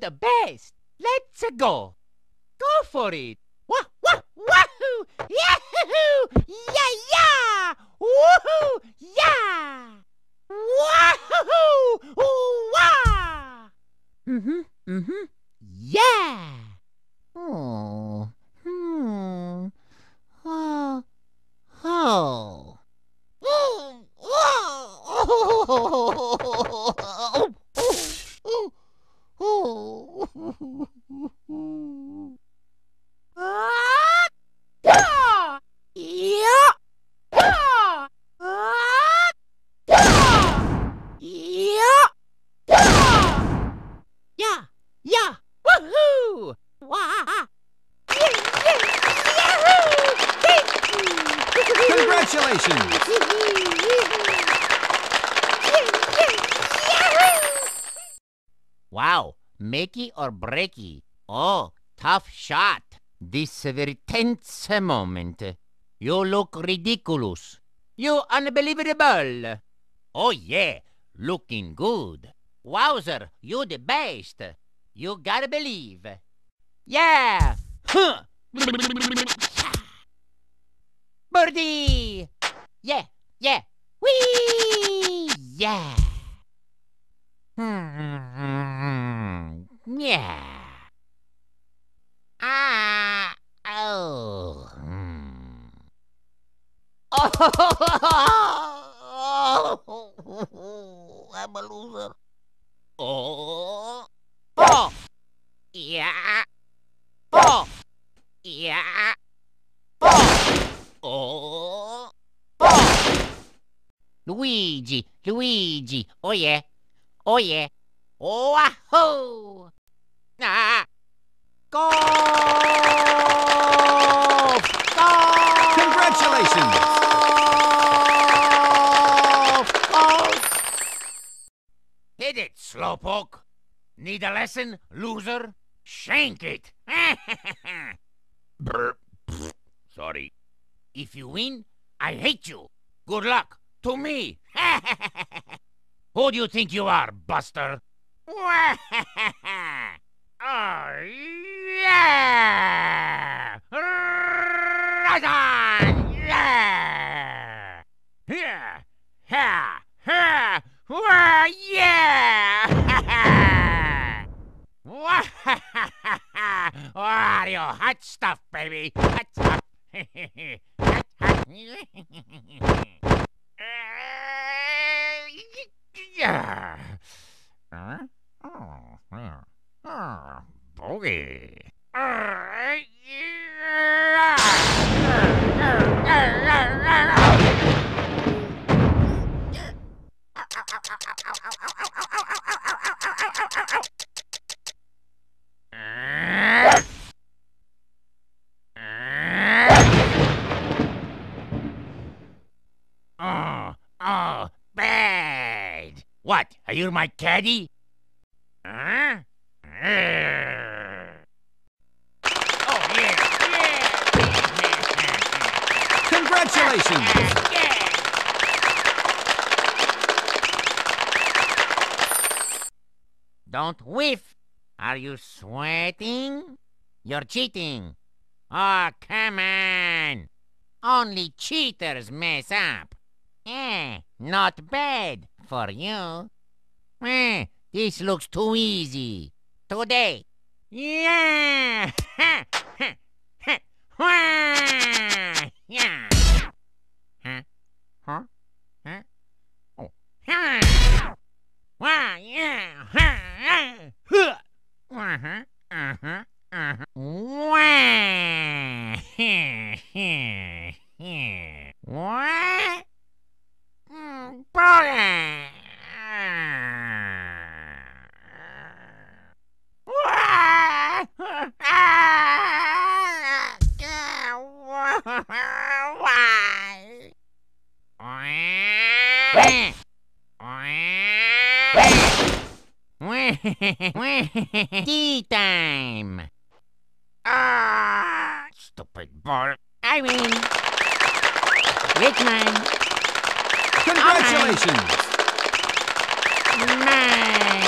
the best. Let's go. Go for it. Wah, wah, wahoo! Yahoo! Yeah, yeah! Woohoo! Yeah! Wahoo! Wah! Mm-hmm, mm-hmm. Yeah! Oh. Hmm. Oh. Oh. Ah! Yeah! Yeah! Yeah! Ah! Yeah! Yeah! Yeah! Yeah! Yeah! Woohoo! Wah! Yeah, yeah, yahoo! Thank you! Congratulations! Wow, makey or breaky? Oh, tough shot. This very tense moment. You look ridiculous. You unbelievable. Oh yeah, looking good. Wowzer, you the best. You gotta believe. Yeah. Huh. Birdie. Yeah, yeah. Whee! Yeah. Hmm. Yeah. Ah. Oh. Hmm. Oh. I'm a loser. Oh. Oh. Yeah. Oh. Yeah. Oh. Oh. Oh. Luigi, Luigi. Oh yeah. Oh yeah. Oh wahoo! Ah. Go! Go! Congratulations! Go! Hit it, slowpoke. Need a lesson, loser? Shank it. Brr. Pfft. Sorry. If you win, I hate you. Good luck to me. Who do you think you are, Buster? oh, yeah! Right! Yeah! Yeah! Wah, yeah! Wah, oh, hot stuff, baby. Hot stuff. hot, hot. yeah. Huh? Oh, yeah. Oh, bogey. Oh, oh. What? Are you my caddy? Huh? Congratulations! Don't whiff. Are you sweating? You're cheating. Oh, come on. Only cheaters mess up. Eh, not bad for you. Eh, this looks too easy. Today. Yeah! Yeah! What? Mm, Boy! Tea time! Ah, stupid ball. I win. Richmond, Congratulations! mine.